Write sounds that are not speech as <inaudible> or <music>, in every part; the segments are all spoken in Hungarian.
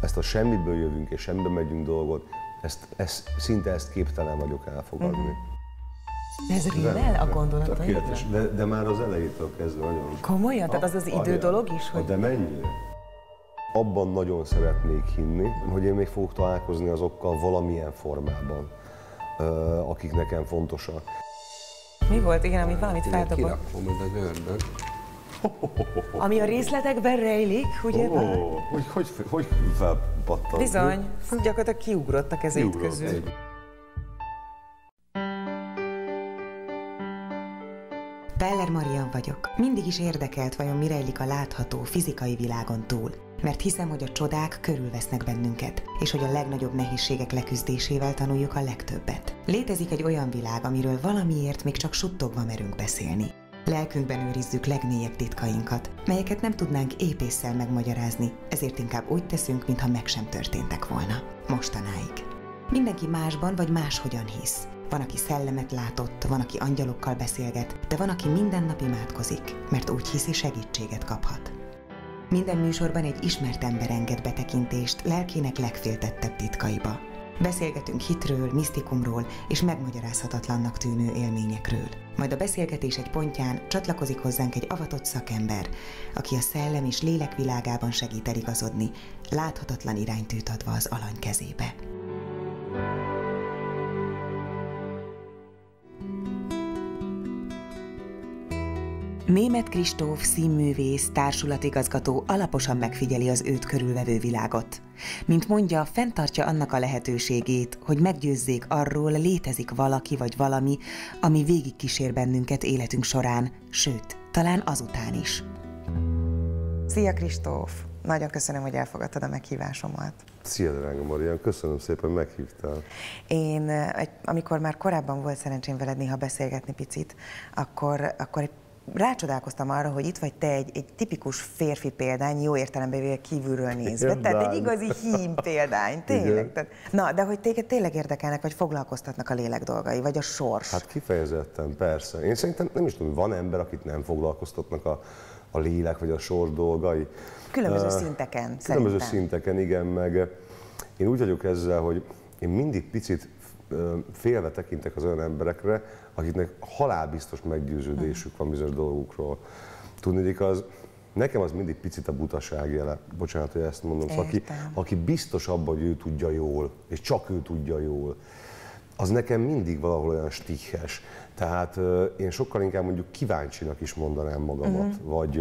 ezt a semmiből jövünk és semmibe megyünk dolgot, ezt, ezt, szinte ezt képtelen vagyok elfogadni. Mm-hmm. Ez rémel a gondolataidra? De, de már az elejétől kezdve nagyon. Komolyan? Tehát az az idő Anya, dolog is, hogy... De mennyire? Abban nagyon szeretnék hinni, hogy én még fogok találkozni azokkal valamilyen formában, akik nekem fontosak. Mi volt, igen, amit valamit feltapott? Kirakom, ez az ördög. Ami a részletekben rejlik, ugye? Ó, hogy, hogy, hogy felpattant? Bizony, gyakorlatilag kiugrott a kezét Kiugrott közül. Peller Marian vagyok. Mindig is érdekelt, vajon mi rejlik a látható, fizikai világon túl. Mert hiszem, hogy a csodák körülvesznek bennünket, és hogy a legnagyobb nehézségek leküzdésével tanuljuk a legtöbbet. Létezik egy olyan világ, amiről valamiért még csak suttogva merünk beszélni. Lelkünkben őrizzük legmélyebb titkainkat, melyeket nem tudnánk épésszel megmagyarázni, ezért inkább úgy teszünk, mintha meg sem történtek volna. Mostanáig. Mindenki másban vagy máshogyan hisz. Van, aki szellemet látott, van, aki angyalokkal beszélget, de van, aki minden nap imádkozik, mert úgy hiszi segítséget kaphat. Minden műsorban egy ismert ember enged betekintést lelkének legféltettebb titkaiba. Beszélgetünk hitről, misztikumról és megmagyarázhatatlannak tűnő élményekről. Majd a beszélgetés egy pontján csatlakozik hozzánk egy avatott szakember, aki a szellem és lélek világában segít eligazodni, láthatatlan iránytűt adva az alany kezébe. Német Kristóf színművész, társulatigazgató alaposan megfigyeli az őt körülvevő világot. Mint mondja, fenntartja annak a lehetőségét, hogy meggyőzzék arról, létezik valaki vagy valami, ami végigkísér bennünket életünk során, sőt, talán azután is. Szia Kristóf! Nagyon köszönöm, hogy elfogadtad a meghívásomat. Szia, drága Marian, köszönöm szépen, meghívtál. Én, amikor már korábban volt szerencsém veled néha beszélgetni picit, akkor, akkor egy rácsodálkoztam arra, hogy itt vagy te egy, egy tipikus férfi példány, jó értelemben véve kívülről nézve. Igen, Tehát egy igazi hím példány, tényleg. Tehát, na, de hogy téged tényleg érdekelnek, vagy foglalkoztatnak a lélek dolgai, vagy a sors. Hát kifejezetten, persze. Én szerintem nem is tudom, van ember, akit nem foglalkoztatnak a, a lélek vagy a sors dolgai. Különböző Ö, szinteken, Különböző szerintem. szinteken, igen, meg én úgy vagyok ezzel, hogy én mindig picit félve tekintek az olyan emberekre, akiknek halálbiztos meggyőződésük van bizonyos dolgokról. Tudnék, az, nekem az mindig picit a butaság jele. Bocsánat, hogy ezt mondom. Szóval aki, aki biztos abban, hogy ő tudja jól, és csak ő tudja jól, az nekem mindig valahol olyan stiches. Tehát ö, én sokkal inkább mondjuk kíváncsinak is mondanám magamat, uh-huh. vagy,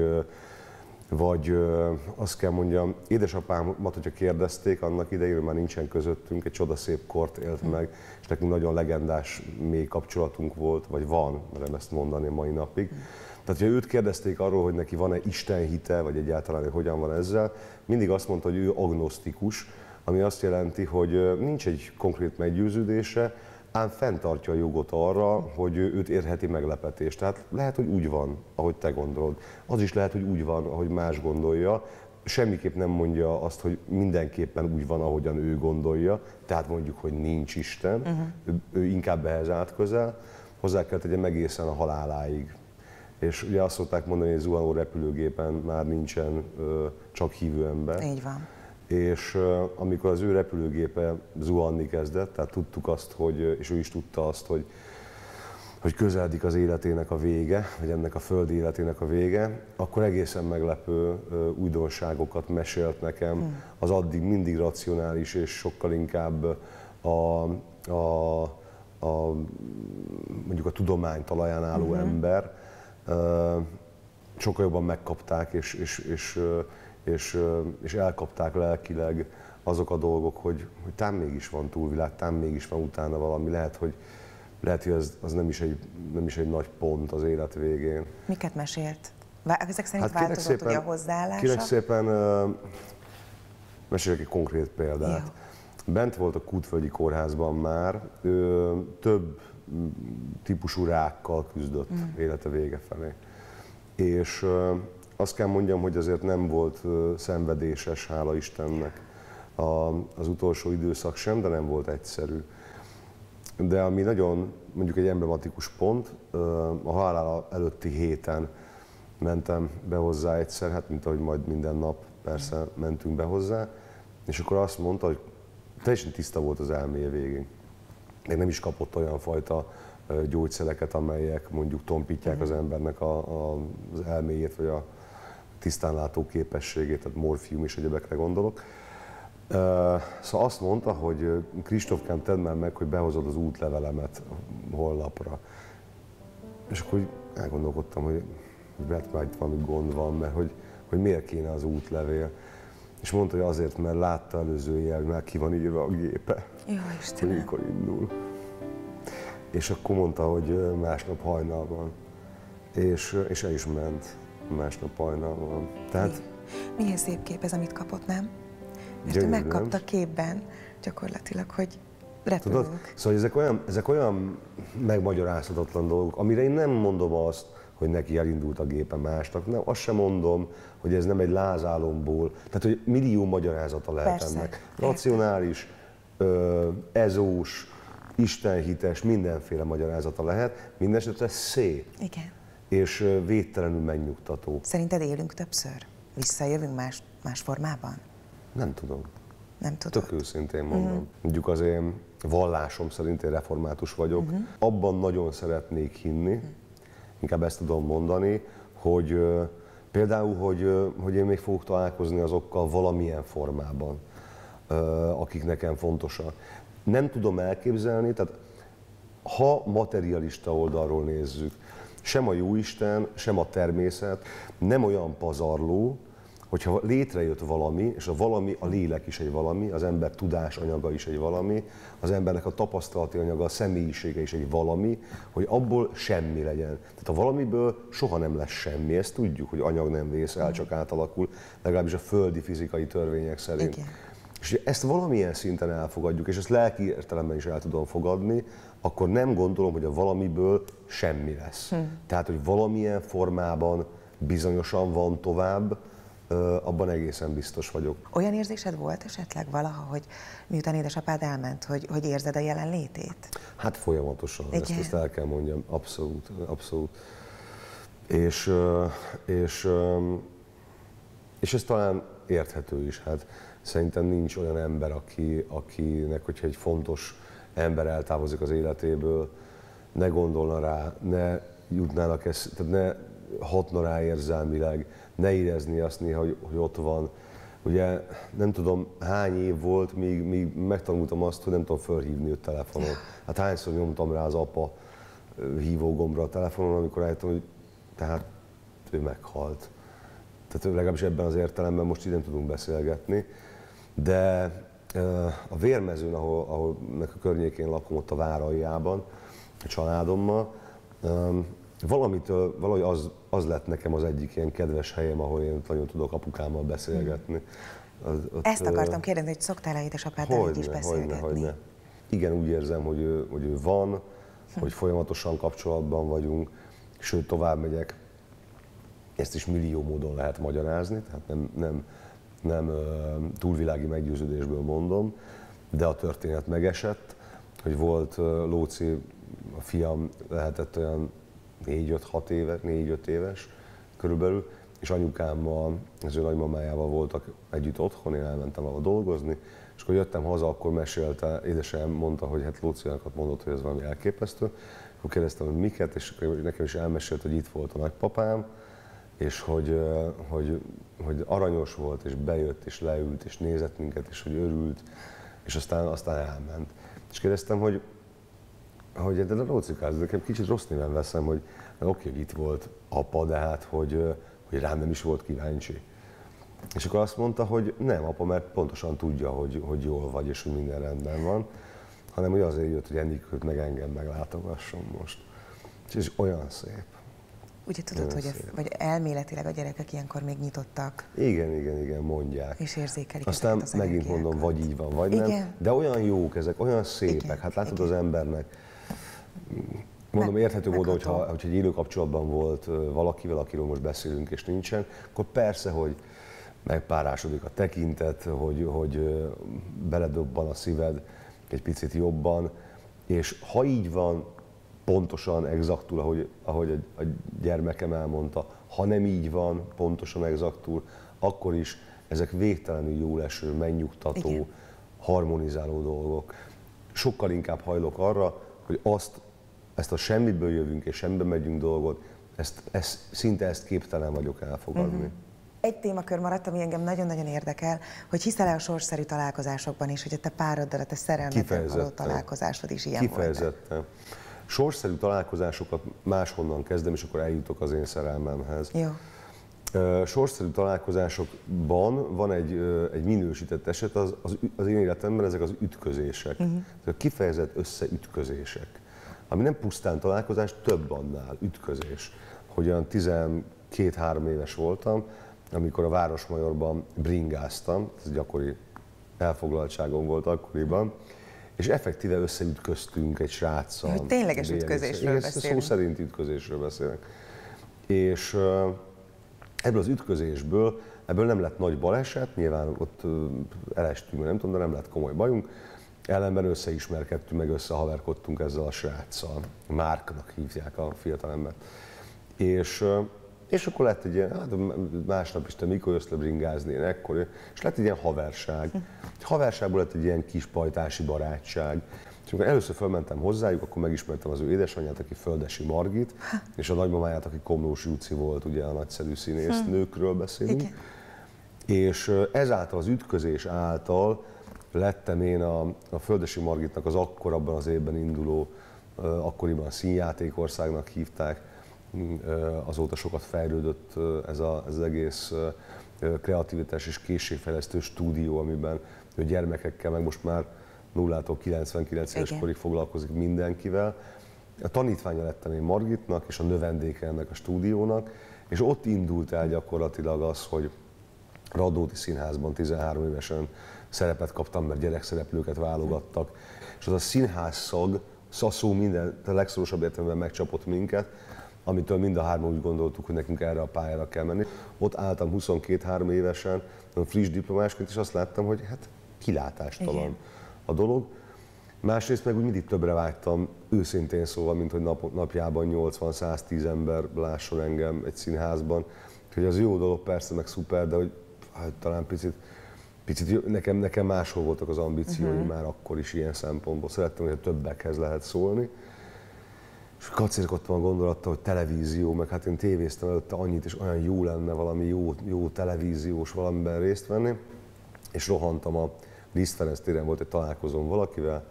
vagy ö, azt kell mondjam, édesapámat, hogyha kérdezték annak idején, már nincsen közöttünk, egy csodaszép kort élt uh-huh. meg, és nekünk nagyon legendás mély kapcsolatunk volt, vagy van, merem ezt mondani mai napig. Uh-huh. Tehát, ha őt kérdezték arról, hogy neki van-e Isten hite, vagy egyáltalán, hogy hogyan van ezzel, mindig azt mondta, hogy ő agnosztikus, ami azt jelenti, hogy nincs egy konkrét meggyőződése, ám fenntartja a jogot arra, hogy őt érheti meglepetés. Tehát lehet, hogy úgy van, ahogy te gondolod. Az is lehet, hogy úgy van, ahogy más gondolja. Semmiképp nem mondja azt, hogy mindenképpen úgy van, ahogyan ő gondolja. Tehát mondjuk, hogy nincs Isten. Uh-huh. Ő, ő inkább ehhez állt közel. Hozzá kell tegyem egészen a haláláig. És ugye azt szokták mondani, hogy zuhanó repülőgépen már nincsen ö, csak hívő ember Így van. És amikor az ő repülőgépe zuhanni kezdett, tehát tudtuk azt, hogy, és ő is tudta azt, hogy, hogy közeledik az életének a vége, vagy ennek a földi életének a vége, akkor egészen meglepő újdonságokat mesélt nekem, az addig mindig racionális és sokkal inkább a, a, a mondjuk a tudomány talaján álló ember, ö, sokkal jobban megkapták, és, és, és, és, és elkapták lelkileg azok a dolgok, hogy, hogy tám mégis van túlvilág, tám mégis van utána valami, lehet, hogy, lehet, hogy az, az nem, is egy, nem is egy nagy pont az élet végén. Miket mesélt? Ezek szerint kérlek változott ugye a hozzáállása? Kérlek szépen, uh, mesélek egy konkrét példát. Bent volt a Kútvölgyi Kórházban már, ő több típusú rákkal küzdött Mm. élete vége felé. És ö, azt kell mondjam, hogy azért nem volt szenvedéses, hála Istennek a, az utolsó időszak sem, de nem volt egyszerű. De ami nagyon, mondjuk egy emblematikus pont, a halála előtti héten mentem be hozzá egyszer, hát mint ahogy majd minden nap persze mentünk be hozzá, És akkor azt mondta, hogy teljesen tiszta volt az elméje végén. Még nem is kapott olyan fajta gyógyszereket, amelyek mondjuk tompítják az embernek a, a, az elméjét, vagy a tisztánlátó képességét, tehát morfium és egyebekre gondolok. Szóval azt mondta, hogy Kristófkám, tedd már meg, hogy behozod az útlevelemet holnapra. És akkor elgondolkodtam, hogy lehet már itt valami gond van, mert hogy, hogy miért kéne az útlevél. És mondta, hogy azért, mert látta előző jel, hogy már ki van írva a gépe. Jó Istenem. Hogy mikor indul. És akkor mondta, hogy másnap hajnal van. És, és el is ment másnap hajnal van. Tehát... Milyen szép kép ez, amit kapott, nem? Mert ő megkapta képben gyakorlatilag, hogy repülünk. Tudod? Szóval ezek olyan, ezek olyan megmagyarázhatatlan dolgok, amire én nem mondom azt, hogy neki elindult a gépe másnak, nem, azt sem mondom, hogy ez nem egy lázálomból, tehát hogy millió magyarázata lehet Persze, ennek. Racionális, ö, ezós, istenhites, mindenféle magyarázata lehet, mindenesetre szép. Igen. És védtelenül megnyugtató. Szerinted élünk többször? Visszajövünk más, más formában? Nem tudom. Nem tudom. Tök őszintén mondom. Uh-huh. Mondjuk az én vallásom szerint én református vagyok. Uh-huh. Abban nagyon szeretnék hinni, uh-huh. inkább ezt tudom mondani, hogy például, hogy, hogy én még fogok találkozni azokkal valamilyen formában, akik nekem fontosak. Nem tudom elképzelni, tehát ha materialista oldalról nézzük, sem a jóisten, sem a természet nem olyan pazarló, hogyha létrejött valami, és a valami, a lélek is egy valami, az ember tudás anyaga is egy valami, az embernek a tapasztalati anyaga, a személyisége is egy valami, hogy abból semmi legyen. Tehát a valamiből soha nem lesz semmi, ezt tudjuk, hogy anyag nem vész el, csak átalakul, legalábbis a földi fizikai törvények szerint. Igen. És ezt valamilyen szinten elfogadjuk, és ezt lelki értelemben is el tudom fogadni, akkor nem gondolom, hogy a valamiből semmi lesz. Hm. Tehát, hogy valamilyen formában bizonyosan van tovább, abban egészen biztos vagyok. Olyan érzésed volt esetleg valaha, hogy miután édesapád elment, hogy, hogy érzed a jelenlétét? Hát folyamatosan, ezt, ezt el kell mondjam, abszolút, abszolút. És, és, és ez talán érthető is, hát szerintem nincs olyan ember, aki, akinek, hogyha egy fontos ember eltávozik az életéből, ne gondolna rá, ne jutnának ezt, tehát ne hatna rá érzelmileg, ne érezni azt néha, hogy, hogy ott van. Ugye nem tudom hány év volt, míg, míg megtanultam azt, hogy nem tudom fölhívni őt telefonon. Hát hányszor nyomtam rá az apa hívógombra a telefonon, amikor rájöttem, hogy tehát ő meghalt. Tehát legalábbis ebben az értelemben most így nem tudunk beszélgetni. De a vérmezőn, ahol, ahol meg a környékén lakom, ott a Váraljában, a családommal, valamitől, valahogy az, az lett nekem az egyik ilyen kedves helyem, ahol én nagyon tudok apukámmal beszélgetni. Az, ott, Ezt akartam kérdezni, hogy szoktál-e édesapáddal így is beszélgetni? Hogyne, hogyne. Igen, úgy érzem, hogy ő, hogy ő van, hm. hogy folyamatosan kapcsolatban vagyunk, sőt tovább megyek. Ezt is millió módon lehet magyarázni, tehát nem, nem, nem túlvilági meggyőződésből mondom, de a történet megesett, hogy volt Lóci, a fiam lehetett olyan 4-5-6 éves, 4-5 éves körülbelül, és anyukámmal, az ő nagymamájával voltak együtt otthon, én elmentem ahol dolgozni, és akkor jöttem haza, akkor mesélte, édesem mondta, hogy hát Lóciánakat mondott, hogy ez valami elképesztő. Akkor kérdeztem, hogy miket, és nekem is elmesélt, hogy itt volt a nagypapám, és hogy, hogy, hogy aranyos volt, és bejött, és leült, és nézett minket, és hogy örült, és aztán, aztán elment. És kérdeztem, hogy hogy de a rócikáz, nekem kicsit rossz néven veszem, hogy oké, hogy itt volt apa, de hát, hogy, hogy rám nem is volt kíváncsi. És akkor azt mondta, hogy nem apa, mert pontosan tudja, hogy, hogy jól vagy, és hogy minden rendben van, hanem hogy azért jött, hogy Enikőt meg engem meglátogasson most. És olyan szép. Ugye tudod, hogy, a, vagy elméletileg a gyerekek ilyenkor még nyitottak. Igen, igen, igen, mondják. És érzékelik Aztán az megint mondom, vagy így van, vagy igen. nem. De olyan jók ezek, olyan szépek. Igen, hát látod igen. az embernek, Mondom, érthető módon, hogyha, hogyha egy élő kapcsolatban volt valakivel, akiről most beszélünk és nincsen, akkor persze, hogy megpárásodik a tekintet, hogy, hogy beledobban a szíved egy picit jobban, és ha így van, pontosan, exaktul, ahogy, ahogy a gyermekem elmondta, ha nem így van, pontosan, exaktul, akkor is ezek végtelenül jól eső, megnyugtató, Igen. harmonizáló dolgok. Sokkal inkább hajlok arra, hogy azt, ezt a semmiből jövünk és semmibe megyünk dolgot, ezt, ezt, szinte ezt képtelen vagyok elfogadni. Uh-huh. Egy témakör maradt, ami engem nagyon-nagyon érdekel, hogy hiszel-e a sorszerű találkozásokban is, hogy a te pároddal, a te szerelmeddel való találkozásod is ilyen Kifejezetten. volt Sorszerű találkozásokat máshonnan kezdem, és akkor eljutok az én szerelmemhez. Jó. Sorszerű találkozásokban van egy, egy minősített eset, az, az, az én életemben ezek az ütközések. Uh-huh. Ezek kifejezett összeütközések. Ami nem pusztán találkozás, több annál ütközés. Hogy olyan 12-3 éves voltam, amikor a Városmajorban bringáztam, ez gyakori elfoglaltságom volt akkoriban, és effektíve összeütköztünk egy sráccal. Hogy tényleges ütközésről Igen, beszélünk. Szó szerint ütközésről beszélek. És ebből az ütközésből, ebből nem lett nagy baleset, nyilván ott elestünk, nem tudom, de nem lett komoly bajunk. Ellenben összeismerkedtünk, meg összehaverkodtunk ezzel a sráccal. Márknak hívják a fiatalembert. És és akkor lett egy ilyen, hát másnap is te mikor jössz le bringázni, én ekkor, és lett egy ilyen haverság. Egy haverságból lett egy ilyen kis pajtási barátság. És amikor először fölmentem hozzájuk, akkor megismertem az ő édesanyját, aki Földesi Margit, és a nagymamáját, aki Komlós Júci volt, ugye a nagyszerű színész, hm. nőkről beszélünk. Igen. És ezáltal az ütközés által lettem én a, a Földesi Margitnak az akkor abban az évben induló, akkoriban a színjátékországnak hívták, azóta sokat fejlődött ez, a, ez az egész kreativitás és készségfejlesztő stúdió, amiben a gyermekekkel, meg most már nullától 99 éves korig foglalkozik mindenkivel. A tanítványa lettem én Margitnak, és a növendéke ennek a stúdiónak, és ott indult el gyakorlatilag az, hogy Radnóti Színházban 13 évesen szerepet kaptam, mert gyerekszereplőket válogattak, és az a színház szag, szaszó minden, a legszorosabb értelemben megcsapott minket, amitől mind a hárman úgy gondoltuk, hogy nekünk erre a pályára kell menni. Ott álltam 22-3 évesen, friss diplomásként, és azt láttam, hogy hát kilátástalan Igen. a dolog. Másrészt meg úgy mindig többre vágytam, őszintén szóval, mint hogy nap, napjában 80-110 ember lásson engem egy színházban. Hogy az jó dolog persze, meg szuper, de hogy hát, talán picit, picit nekem, nekem máshol voltak az ambícióim uh-huh. már akkor is ilyen szempontból. Szerettem, hogy a többekhez lehet szólni. És kacérkodtam a gondolattal, hogy televízió, meg hát én tévéztem előtte annyit, és olyan jó lenne valami jó, jó televíziós valamiben részt venni. És rohantam a Liszt téren volt egy találkozón valakivel,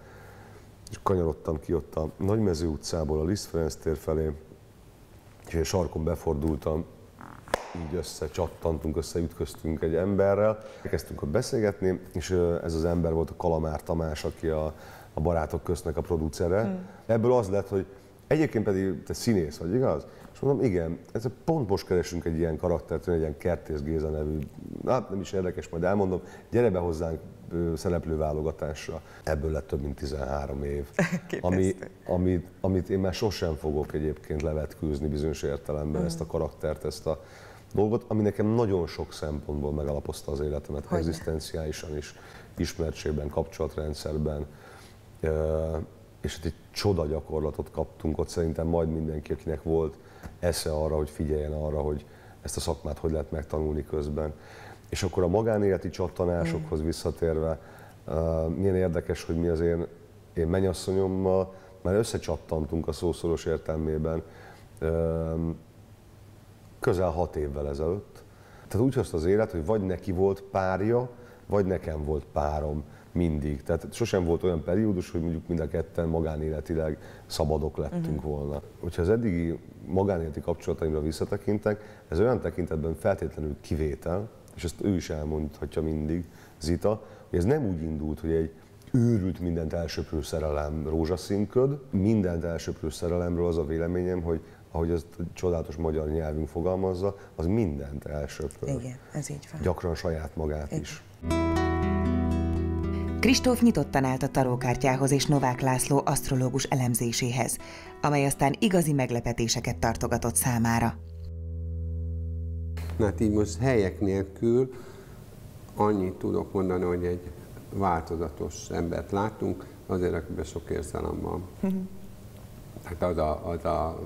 és kanyarodtam ki ott a Nagymező utcából a Liszt tér felé, és egy sarkon befordultam, így összecsattantunk, összeütköztünk egy emberrel, elkezdtünk ott beszélgetni, és ez az ember volt a Kalamár Tamás, aki a, a Barátok Köznek a producere. Hmm. Ebből az lett, hogy Egyébként pedig te színész vagy, igaz? És mondom, igen, ez pont most keresünk egy ilyen karaktert, egy ilyen Kertész Géza nevű, hát nem is érdekes, majd elmondom, gyere be hozzánk szereplőválogatásra. Ebből lett több mint 13 év, <laughs> ami, amit, amit én már sosem fogok egyébként levetkőzni bizonyos értelemben, mm. ezt a karaktert, ezt a dolgot, ami nekem nagyon sok szempontból megalapozta az életemet, Hogyne. egzisztenciálisan is, ismertségben, kapcsolatrendszerben, és hát egy csoda gyakorlatot kaptunk ott szerintem majd mindenki, akinek volt esze arra, hogy figyeljen arra, hogy ezt a szakmát hogy lehet megtanulni közben. És akkor a magánéleti csattanásokhoz visszatérve, uh, milyen érdekes, hogy mi az én, én mennyasszonyommal már összecsattantunk a szószoros értelmében uh, közel hat évvel ezelőtt. Tehát úgy hozta az élet, hogy vagy neki volt párja, vagy nekem volt párom mindig. Tehát sosem volt olyan periódus, hogy mondjuk mind a ketten magánéletileg szabadok lettünk uh-huh. volna. Hogyha az eddigi magánéleti kapcsolataimra visszatekintek, ez olyan tekintetben feltétlenül kivétel, és ezt ő is elmondhatja mindig, Zita, hogy ez nem úgy indult, hogy egy őrült mindent elsöprő szerelem rózsaszínköd. Mindent elsöprő szerelemről az a véleményem, hogy ahogy ezt a csodálatos magyar nyelvünk fogalmazza, az mindent elsöpör. Igen, ez így van. Gyakran saját magát Igen. is. Kristóf nyitottan állt a tarókártyához és Novák László asztrológus elemzéséhez, amely aztán igazi meglepetéseket tartogatott számára. Na hát így most helyek nélkül annyit tudok mondani, hogy egy változatos embert látunk, azért akiben sok érzelem van. Tehát az a, az a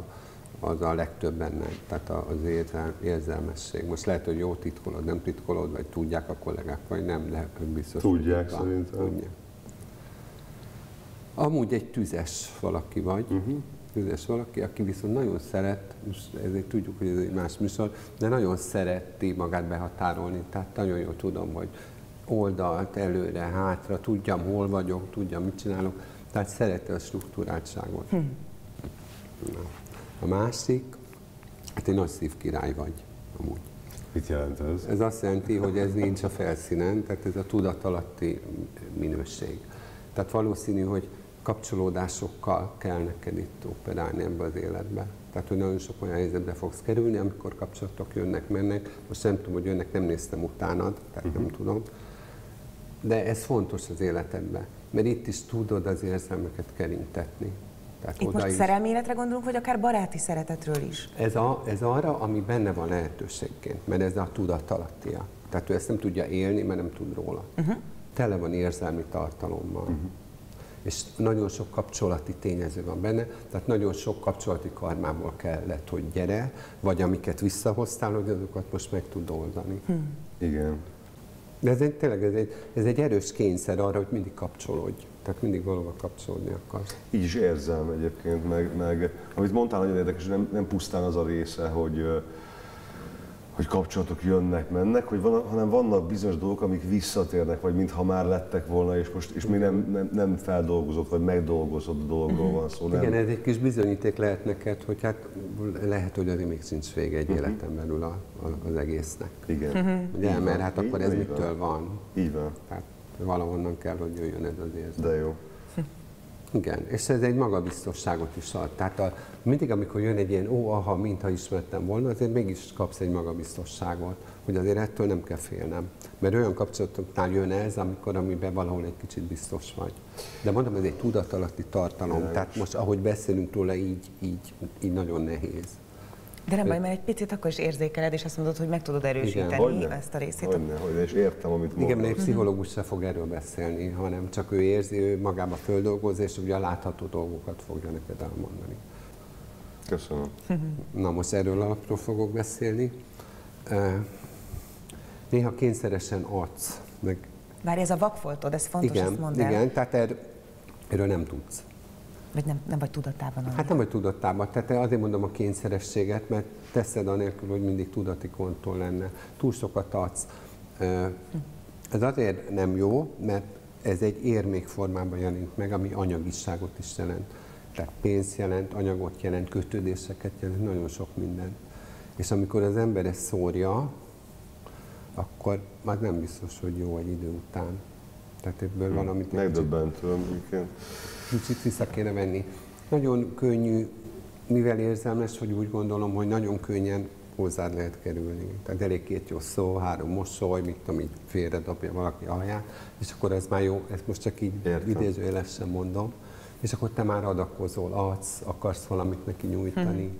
az a legtöbb benne, tehát az érzel, érzelmesség. Most lehet, hogy jó titkolod, nem titkolod, vagy tudják a kollégák, vagy nem, lehet, hogy biztos. Tudják szerintem. Tudják. Amúgy egy tüzes valaki vagy, uh-huh. tüzes valaki, aki viszont nagyon szeret, most ezért tudjuk, hogy ez egy más műsor, de nagyon szereti magát behatárolni, tehát nagyon jól tudom, hogy oldalt, előre, hátra, tudjam, hol vagyok, tudjam, mit csinálok, tehát szereti a struktúráltságot. Hm. A másik, hát egy nagy szívkirály vagy, amúgy. Mit jelent ez? Ez azt jelenti, hogy ez nincs a felszínen, tehát ez a tudatalatti minőség. Tehát valószínű, hogy kapcsolódásokkal kell neked itt operálni ebbe az életbe. Tehát, hogy nagyon sok olyan helyzetbe fogsz kerülni, amikor kapcsolatok jönnek, mennek. Most nem tudom, hogy jönnek, nem néztem utánad, tehát uh-huh. nem mhm. tudom. De ez fontos az életedben, mert itt is tudod az érzelmeket kerintetni. Tehát Itt most is. szerelmi életre gondolunk, vagy akár baráti szeretetről is? Ez, a, ez arra, ami benne van lehetőségként, mert ez a tudatalatti. Tehát ő ezt nem tudja élni, mert nem tud róla. Uh-huh. Tele van érzelmi tartalommal. Uh-huh és nagyon sok kapcsolati tényező van benne, tehát nagyon sok kapcsolati karmából kellett, hogy gyere, vagy amiket visszahoztál, hogy azokat most meg tud oldani. Hm. Igen. De ez egy, tényleg ez egy, ez egy erős kényszer arra, hogy mindig kapcsolódj. Tehát mindig valóban kapcsolódni akarsz. Így is érzem egyébként, meg, meg amit mondtál, nagyon érdekes, nem, nem pusztán az a része, hogy hogy kapcsolatok jönnek, mennek, hogy van, hanem vannak bizonyos dolgok, amik visszatérnek, vagy mintha már lettek volna, és most és még nem, nem, nem feldolgozott, vagy megdolgozott dolgokról van szó. Nem? Igen, ez egy kis bizonyíték lehet neked, hogy hát lehet, hogy azért még sincs vége egy uh-huh. életen belül a, a, az egésznek. Igen. Uh-huh. Ugye, mert hát akkor ez mitől van? Így van. Tehát valahonnan kell, hogy jöjjön ez az érzet. De jó. Igen, és ez egy magabiztosságot is ad. Tehát a, mindig, amikor jön egy ilyen, ó, aha, mintha ismertem volna, azért mégis kapsz egy magabiztosságot, hogy azért ettől nem kell félnem. Mert olyan kapcsolatoknál jön ez, amikor amiben valahol egy kicsit biztos vagy. De mondom, ez egy tudatalatti tartalom, tehát most ahogy beszélünk róla, így, így, így nagyon nehéz. De nem baj, mert egy picit akkor is érzékeled, és azt mondod, hogy meg tudod erősíteni Igen, ezt a részét. Hogyne, hogyne, és értem, amit mondasz. Igen, mert egy pszichológus se fog erről beszélni, hanem csak ő érzi, ő magába földolgoz, és ugye a látható dolgokat fogja neked elmondani. Köszönöm. Na most erről alapról fogok beszélni. Néha kényszeresen adsz. Meg... Várj, ez a vakfoltod, ez fontos, igen, ezt mondd el. Igen, tehát er, erről nem tudsz. Vagy nem, nem vagy tudatában? Hát nem vagy tudatában. Tehát azért mondom a kényszerességet, mert teszed anélkül, hogy mindig tudati kontroll lenne. Túl sokat adsz. Ez azért nem jó, mert ez egy érmék formában jelent meg, ami anyagiságot is jelent. Tehát pénzt jelent, anyagot jelent, kötődéseket jelent, nagyon sok minden. És amikor az ember ezt szórja, akkor már nem biztos, hogy jó egy idő után. Tehát ebből hm. valamit... Megdöbbentő, igen kicsit vissza kéne venni. Nagyon könnyű, mivel érzelmes, hogy úgy gondolom, hogy nagyon könnyen hozzád lehet kerülni. Tehát elég két jó szó, három mosoly, mit tudom, így félredobja valaki alját, és akkor ez már jó, ezt most csak így idézőjelesen mondom, és akkor te már adakozol, adsz, akarsz valamit neki nyújtani. Hmm.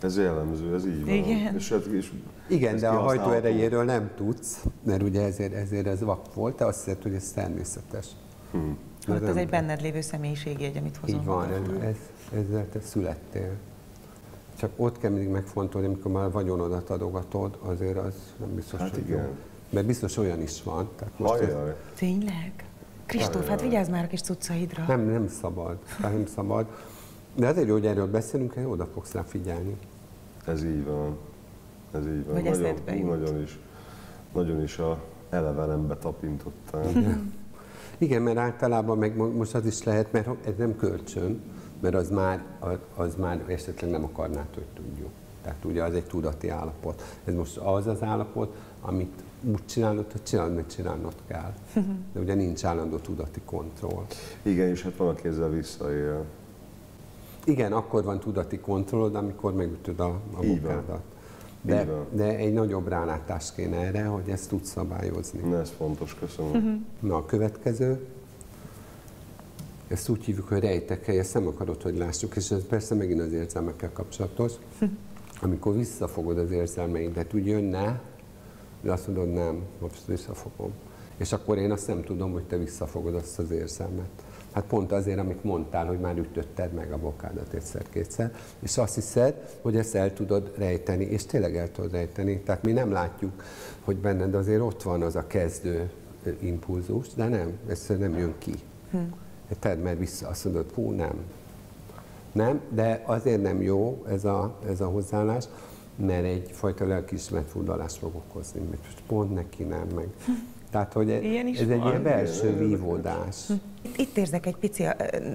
Ez jellemző, ez így van. Igen, és, és Igen de a hajtó erejéről nem tudsz, mert ugye ezért, ezért ez vak volt, te azt hiszed, hogy ez természetes. Hát ez egy benned lévő személyiségjegy, amit hozom. Így van, ez, ez, ezzel te születtél. Csak ott kell mindig megfontolni, amikor már vagyonodat adogatod, azért az nem biztos, hát hogy igen. jó. Mert biztos olyan is van. Tehát most ez... Tényleg? Kristóf, hát vigyázz már a kis cuccaidra. Nem, nem szabad. Nem szabad. De azért jó, hogy erről beszélünk, hogy oda fogsz rá figyelni. Ez így van. Ez így van. Vagy nagyon, nagyon is, nagyon is a elevenembe tapintottál. Igen, mert általában meg most az is lehet, mert ez nem kölcsön, mert az már, az már esetleg nem akarná, hogy tudjuk. Tehát ugye az egy tudati állapot. Ez most az az állapot, amit úgy csinálod, hogy csinálod, mert csinálnod kell. <laughs> De ugye nincs állandó tudati kontroll. Igen, és hát van, aki ezzel visszaél. Igen, akkor van tudati kontrollod, amikor megütöd a, a munkádat. De, de egy nagyobb rálátás kéne erre, hogy ezt tudsz szabályozni. Na, ez fontos, köszönöm. Uh-huh. Na, a következő, ezt úgy hívjuk, hogy rejtekhely, ezt nem akarod, hogy lássuk, és ez persze megint az érzelmekkel kapcsolatos. Amikor visszafogod az érzelmeidet, úgy jönne, de azt mondod, nem, most visszafogom. És akkor én azt nem tudom, hogy te visszafogod azt az érzelmet. Hát pont azért, amit mondtál, hogy már ütötted meg a bokádat egyszer-kétszer, és azt hiszed, hogy ezt el tudod rejteni, és tényleg el tudod rejteni. Tehát mi nem látjuk, hogy benned azért ott van az a kezdő impulzus, de nem, ez nem jön ki. Hm. Tedd meg vissza, azt mondod, hú, nem. Nem, de azért nem jó ez a, ez a hozzáállás, mert egyfajta lelkiismeret furdalást fog okozni, mert pont neki nem, meg tehát, hogy ez, ez egy ilyen belső vívódás. Itt érzek egy pici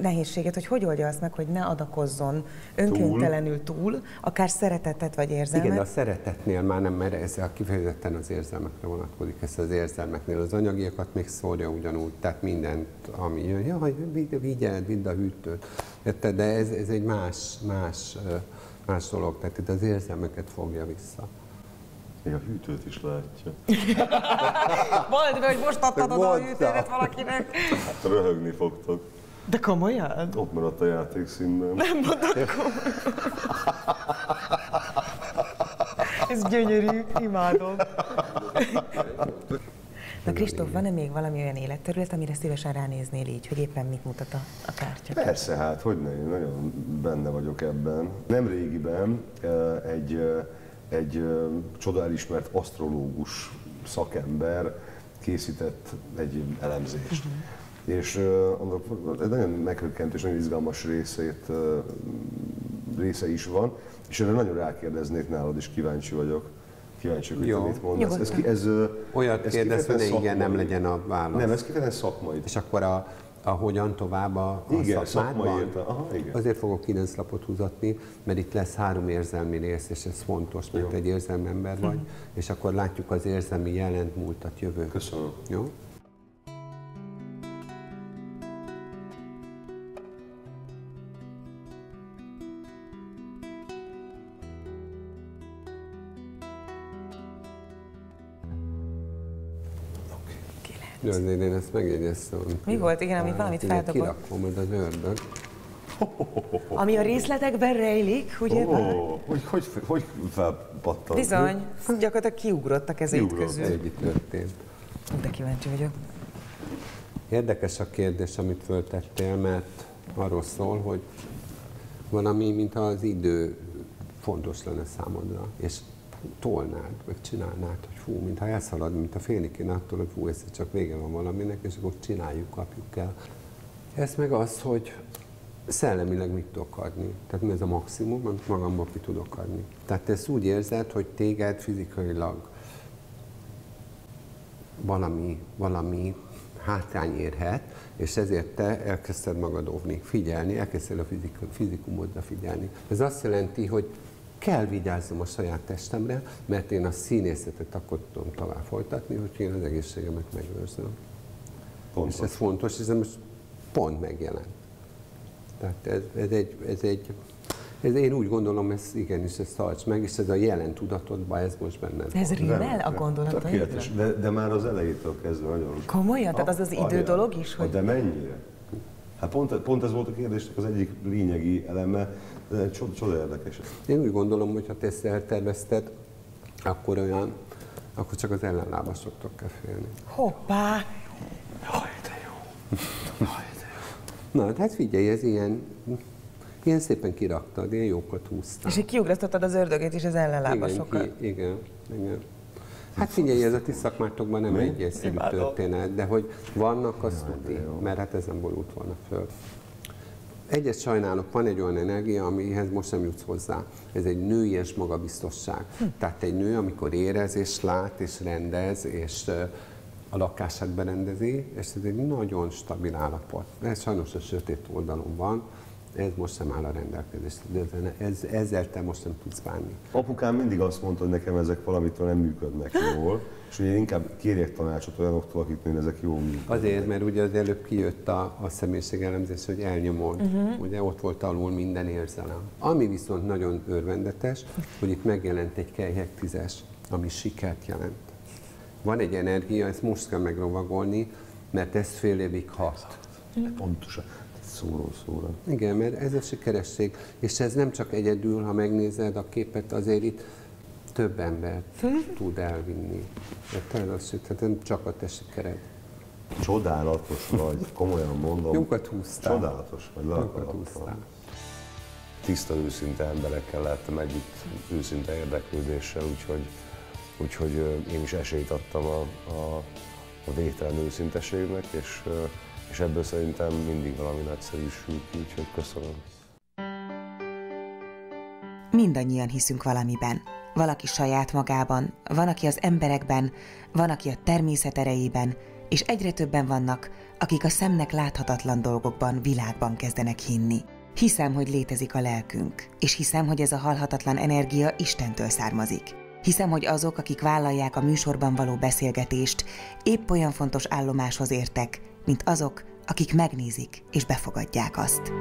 nehézséget, hogy hogy oldja azt meg, hogy ne adakozzon önkéntelenül túl, akár szeretetet vagy érzelmet. Igen, de a szeretetnél már nem, mert ez a kifejezetten az érzelmekre vonatkozik, ez az érzelmeknél. Az anyagiakat még szórja ugyanúgy, tehát mindent, ami jön, jaj, vigyeld, vidd a hűtőt. De ez, ez egy más, más, más dolog, tehát itt az érzelmeket fogja vissza. Még a hűtőt is látja. <laughs> Mondd hogy most adtad oda a hűtőt valakinek. Hát röhögni fogtok. De komolyan? Ott maradt a játékszínben. Nem mondok Ez gyönyörű, imádom. Na Kristóf, van-e még valami olyan életterület, amire szívesen ránéznél így, hogy éppen mit mutat a, a kártya? Persze, hát hogy ne, én nagyon benne vagyok ebben. Nem régiben eh, egy eh, egy ö, csoda elismert asztrológus szakember készített egy elemzést. Uh-huh. És uh, egy nagyon meghökkentő és nagyon izgalmas részét, része is van, és erre nagyon rákérdeznék nálad, és kíváncsi vagyok. Kíváncsi hogy te mit mondasz. Ez, ez, ez, Olyat ez kérdez, hogy igen, nem legyen a válasz. Nem, ez kifejezetten szakmai. És akkor a, a hogyan tovább a, a igen, szakmádban. Aha, igen. Azért fogok kilenc lapot húzatni, mert itt lesz három érzelmi rész, és ez fontos, mert Jó. egy érzelmi ember vagy, és akkor látjuk az érzelmi jelent, múltat, jövőt. Köszönöm. Jó? Jó, azért én ezt megjegyeztem. Mi volt? Igen, amit valamit feltapott. Kirakom, ez az ördög. Ami a részletekben rejlik, ugye? Oh, hogy, hogy, hogy felpattant? Bizony, gyakorlatilag kiugrott a kezét Kiugrott, közül. egy történt. De kíváncsi vagyok. Érdekes a kérdés, amit föltettél, mert arról szól, hogy valami, mint az idő fontos lenne számodra, és tolnád, meg csinálnád, hogy fú, mintha elszalad, mint a félig attól, hogy fú, ez csak vége van valaminek, és akkor csináljuk, kapjuk el. Ez meg az, hogy szellemileg mit tudok adni. Tehát mi ez a maximum, amit magamban ki tudok adni. Tehát te ezt úgy érzed, hogy téged fizikailag valami, valami hátrány érhet, és ezért te elkezdted magad óvni, figyelni, elkezdted a fizikumodra figyelni. Ez azt jelenti, hogy kell vigyáznom a saját testemre, mert én a színészetet akkor tudom tovább folytatni, hogy én az egészségemet megőrzöm. Pontos. És ez fontos, és ez most pont megjelent. Tehát ez, ez, egy, ez egy ez én úgy gondolom, ez igenis, ez tarts meg, és ez a jelen tudatodban, ez most benne Ez rímel a gondolataidra? De, de már az elejétől kezdve nagyon. Komolyan? Tehát az az idő dolog is? Hogy... De mennyire? Hát pont, pont ez volt a kérdésnek az egyik lényegi eleme, de csoda, csoda érdekes. Én úgy gondolom, hogy ha te ezt eltervezted, akkor olyan, akkor csak az ellenlábasoktól kell félni. Hoppá! Jaj, de jó! Jaj, de jó! Na, hát figyelj, ez ilyen, ilyen szépen kiraktad, ilyen jókat húztál. És így kiugrasztottad az ördögét is az ellenlábasokkal. Igen, ki, igen, igen. Hát figyelj, ez a ti szakmátokban nem Mi? egy egyszerű történet, de hogy vannak, azt tudni, mert hát ez nem borult volna föl. Egyet sajnálok, van egy olyan energia, amihez most nem jutsz hozzá. Ez egy nőies magabiztosság. Hm. Tehát egy nő, amikor érez és lát és rendez, és a lakását berendezi, és ez egy nagyon stabil állapot. Ez sajnos a sötét oldalon van, ez most sem áll a rendelkezésre, de ez, ezzel te most nem tudsz bánni. Apukám mindig azt mondta, hogy nekem ezek valamitől nem működnek jól, és hogy én inkább kérjek tanácsot olyanoktól, akiknél ezek jól működnek. Azért, mert ugye az előbb kijött a, a személyiségelemzés, hogy elnyomod, uh-huh. ugye ott volt alul minden érzelem. Ami viszont nagyon örvendetes, hogy itt megjelent egy kelyhek tízes, ami sikert jelent. Van egy energia, ezt most kell megrovagolni, mert ez fél évig hat. Pontosan szóról szóra. Igen, mert ez a sikeresség, és ez nem csak egyedül, ha megnézed a képet, azért itt több ember tud elvinni. Tehát, az, tehát nem csak a te sikered. Csodálatos vagy, komolyan mondom. Jókat húztál. Csodálatos vagy, le Jókat húztál. Tiszta, őszinte emberekkel lettem együtt, őszinte érdeklődéssel, úgyhogy, úgyhogy én is esélyt adtam a, a, a végtelen őszinteségnek, és, és ebből szerintem mindig valami nagyszerű sül ki, úgyhogy köszönöm. Mindannyian hiszünk valamiben. Valaki saját magában, van, aki az emberekben, van, aki a természet erejében, és egyre többen vannak, akik a szemnek láthatatlan dolgokban, világban kezdenek hinni. Hiszem, hogy létezik a lelkünk, és hiszem, hogy ez a halhatatlan energia Istentől származik. Hiszem, hogy azok, akik vállalják a műsorban való beszélgetést, épp olyan fontos állomáshoz értek, mint azok, akik megnézik és befogadják azt.